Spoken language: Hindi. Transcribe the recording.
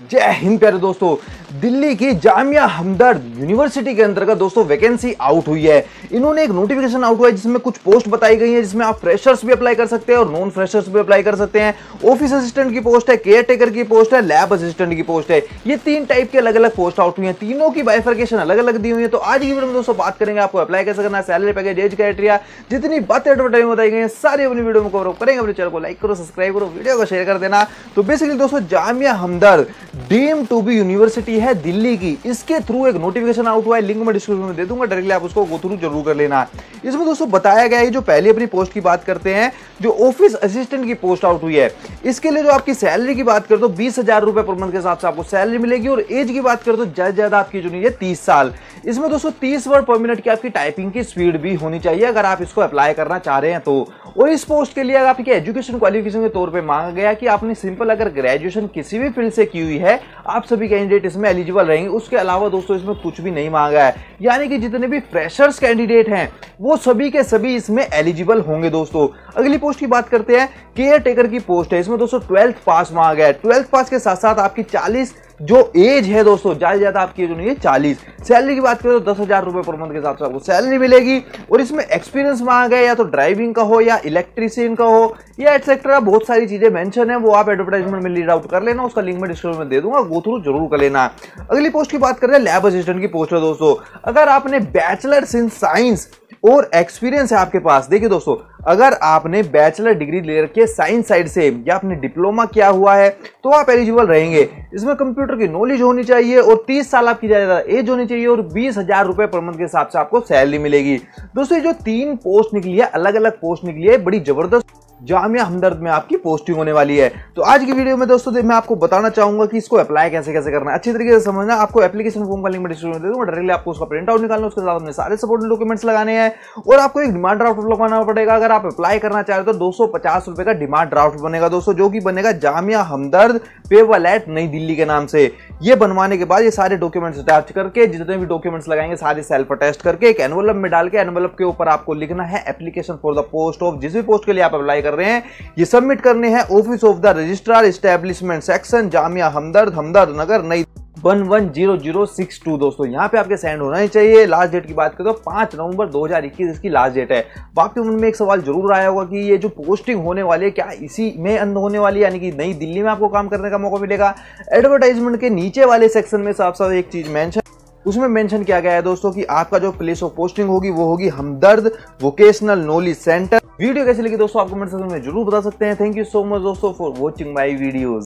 जय हिंद प्यारे दोस्तों। दिल्ली की जामिया हमदर्द यूनिवर्सिटी के अंतर्गत दोस्तों वैकेंसी आउट हुई है। इन्होंने एक नोटिफिकेशन आउट हुआ है जिसमें कुछ पोस्ट बताई गई है, जिसमें आप फ्रेशर्स भी अप्लाई कर सकते हैं और नॉन फ्रेशर्स भी अप्लाई कर सकते हैं। ऑफ़िस असिस्टेंट की पोस्ट है केयर टेकर की पोस्ट है लैब असिस्टेंट की पोस्ट है। ये तीन टाइप के अलग अलग पोस्ट आउट हुई है। तीनों की बाइफर्केशन अलग अलग दी हुई है। तो आज की वीडियो में दोस्तों बात करेंगे, आपको अप्लाई कैसे करना सैलरी पैकेज एज क्राइटेरिया जितनी बातें एडवर्टाइज बताई गई है, सारी अपनी वीडियो में कवर करेंगे। अपने चैनल को लाइक करो सब्सक्राइब करो वीडियो को शेयर कर देना। तो बेसिकली दोस्तों, Jamia Hamdard deemed to be university है दिल्ली की। इसके थ्रू एक नोटिफिकेशन आउट हुआ है लिंक में डिस्क्रिप्शन में दे दूँगा डायरेक्टली आप उसको गो थ्रू ज़रूर कर लेना। इसमें दोस्तों बताया गया है, जो पहले अपनी पोस्ट की बात करते हैं, जो ऑफ़िस असिस्टेंट की पोस्ट आउट हुई है। इसके लिए जो आपकी सैलरी की बात कर दो बीस हज़ार रुपए पर मंथ के हिसाब से आपको सैलरी मिलेगी और एज की बात कर तो ज़्यादा ज़्यादा आपकी जो नहीं है तीस साल। इसमें दोस्तों तीस वर्ड पर मिनट की आपकी टाइपिंग की स्पीड भी होनी चाहिए, अगर आप इसको अप्लाई करना चाह रहे हैं तो। और इस पोस्ट के लिए अगर आपकी एजुकेशन क्वालिफिकेशन के तौर पे मांगा गया कि आपने सिंपल अगर ग्रेजुएशन किसी भी फ़ील्ड से की हुई है, आप सभी कैंडिडेट इसमें एलिजिबल रहेंगे। उसके अलावा दोस्तों इसमें कुछ भी नहीं मांगा है। यानी कि जितने भी फ्रेशर्स कैंडिडेट हैं, वो सभी के सभी इसमें एलिजिबल होंगे दोस्तों। अगली पोस्ट की बात करते हैं। केयर टेकर की पोस्ट है। इसमें दोस्तों ट्वेल्थ पास मांगा गया है। ट्वेल्थ पास के साथ साथ आपकी चालीस जो एज है दोस्तों, ज़्यादा ज़्यादा आपकी एज होनी है चालीस। सैलरी की बात करें तो दस हज़ार रुपए पर मंथ के हिसाब से आपको सैलरी मिलेगी। और इसमें एक्सपीरियंस मांगा गया या तो ड्राइविंग का हो, या इलेक्ट्रीशियन का हो, या एटसेट्रा बहुत सारी चीज़ें मेंशन है, वो आप एडवर्टाइजमेंट में लीड आउट कर लेना, उसका लिंक मैं डिस्क्रिप्शन में दे दूँगा गो थ्रू ज़रूर कर लेना। अगली पोस्ट की बात करें लैब असिस्टेंट की पोस्ट है दोस्तों। अगर आपने बैचलर्स इन साइंस और एक्सपीरियंस है आपके पास, देखिए दोस्तों अगर आपने बैचलर डिग्री ले रखी है साइंस साइड से, या आपने डिप्लोमा किया हुआ है तो आप एलिजिबल रहेंगे। इसमें कंप्यूटर की नॉलेज होनी चाहिए और 30 साल आपकी ज़्यादा एज होनी चाहिए और बीस हज़ार रुपए पर मंथ के हिसाब से आपको सैलरी मिलेगी। दोस्तों जो तीन पोस्ट निकली है अलग अलग पोस्ट निकली है, बड़ी ज़बरदस्त जामिया हमदर्द में आपकी पोस्टिंग होने वाली है। तो आज की वीडियो में दोस्तों, मैं आपको बताना चाहूँगा कि इसको अप्लाई कैसे कैसे करना है। अच्छी तरीके से समझना आपको एप्लीकेशन फॉर्म का लिंक मैं डिस्क्रिप्शन दे दूँगा। डायरेक्टली आपको उसका प्रिंट आउट निकालना उसके साथ अपने सारे सपोर्टिंग डॉक्यूमेंट्स लगाने हैं और आपको एक डिमांड ड्राफ्ट लगवाना पड़ेगा। अगर आप अप्लाई करना चाह रहे तो दो सौ का डिमांड ड्राफ्ट बनेगा दोस्तों, जो कि बनेगा जामिया हमदर्द पे पेवलेट नई दिल्ली के नाम से। ये बनवाने के बाद ये सारे डॉक्यूमेंट्स अटैच करके, जितने भी डॉक्यूमेंट्स लगाएँगे, सारे सेल्फ अटेस्ट करके, एक एनवलप में डाल के एनवलप के ऊपर आपको लिखना है application for the post of जिस भी पोस्ट के लिए आप अप्लाई कर रहे हैं। ये सबमिट करने हैं office of the registrar establishment section Jamia Hamdard Hamdard Nagar नई one one zero zero six two दोस्तों, यहाँ पे आपके सेंड होना ही चाहिए। लास्ट डेट की बात करें तो पाँच नवंबर 2021 इसकी लास्ट डेट है। तो आपके मन में एक सवाल ज़रूर आया होगा कि ये जो पोस्टिंग होने वाली है, क्या इसी में अंद होने वाली है? यानी कि नई दिल्ली में आपको काम करने का मौका मिलेगा। एडवर्टाइजमेंट के नीचे वाले सेक्शन में साफ़ साफ़ एक चीज़ मैंशन उसमें मेंशन किया गया है दोस्तों कि आपका जो प्लेस ऑफ़ पोस्टिंग होगी, वो होगी Hamdard vocational knowledge centre video कैसे लगी दोस्तों? आप कमेंट सेक्शन में ज़रूर बता सकते हैं। थैंक यू सो मच दोस्तों फॉर वॉचिंग माई वीडियोज़